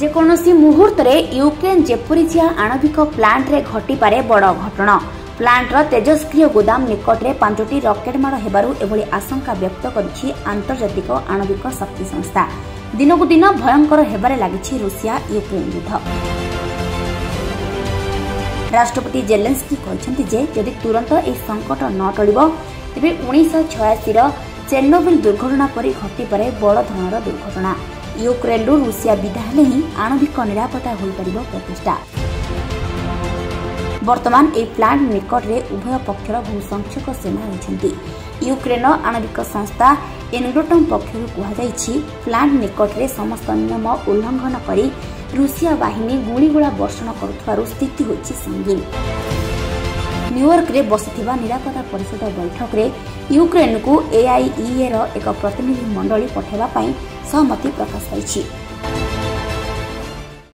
ଯେକୌଣସି ମୁହୂର୍ତ୍ତରେ ୟୁକ୍ରେନ୍ ଯେପରିଚିଆ ଆଣବିକ ପ୍ଲାଣ୍ଟରେ ଘଟିପାରେ ବଡ଼ ଘଟଣା। ପ୍ଲାଣ୍ଟର ତେଜସ୍କ୍ରିୟ ଗୋଦାମ ନିକଟରେ ପାଞ୍ଚଟି ରକେଟ୍ ମାଡ଼ ହେବାରୁ ଏଭଳି ଆଶଙ୍କା ବ୍ୟକ୍ତ କରିଛି ଆନ୍ତର୍ଜାତିକ ଆଣବିକ ଶକ୍ତି ସଂସ୍ଥା। ଦିନକୁ ଦିନ ଭୟଙ୍କର ହେବାରେ ଲାଗିଛି ରୁଷିଆ ୟୁକ୍ରେନ୍ ଯୁଦ୍ଧ। ରାଷ୍ଟ୍ରପତି ଜେଲେନ୍ସ୍କି କହିଛନ୍ତି ଯେ ଯଦି ତୁରନ୍ତ ଏହି ସଙ୍କଟ ନ ଟଳିବ ତେବେ ଉଣେଇଶହ ଛୟାଅଶୀର ଚେର୍ଣ୍ଣୋବିଲ୍ ଦୁର୍ଘଟଣା ପରି ଘଟିପାରେ ବଡ଼ ଧରଣର ଦୁର୍ଘଟଣା। ୟୁକ୍ରେନ୍ରୁ ରୁଷିଆ ବିଦା ହେଲେ ହିଁ ଆଣବିକ ନିରାପତ୍ତା ହୋଇପାରିବ ପ୍ରତିଷ୍ଠା। ବର୍ତ୍ତମାନ ଏହି ପ୍ଲାଣ୍ଟ ନିକଟରେ ଉଭୟ ପକ୍ଷର ବହୁ ସଂଖ୍ୟକ ସେନା ରହିଛନ୍ତି। ୟୁକ୍ରେନ୍ର ଆଣବିକ ସଂସ୍ଥା ଏନ୍ଗ୍ରୋଟମ୍ ପକ୍ଷରୁ କୁହାଯାଇଛି ପ୍ଲାଣ୍ଟ ନିକଟରେ ସମସ୍ତ ନିୟମ ଉଲ୍ଲଂଘନ କରି ରୁଷିଆ ବାହିନୀ ଗୁଳିଗୋଳା ବର୍ଷଣ କରୁଥିବାରୁ ସ୍ଥିତି ହୋଇଛି ସଙ୍ଗୀନ ନ୍ୟୁୟର୍କରେ ବସିଥିବା ନିରାପତ୍ତା ପରିଷଦ ବୈଠକରେ ୟୁକ୍ରେନ୍କୁ ଏଆଇଇଏର ଏକ ପ୍ରତିନିଧି ମଣ୍ଡଳୀ ପଠାଇବା ପାଇଁ ସହମତି ପ୍ରକାଶ ପାଇଛି।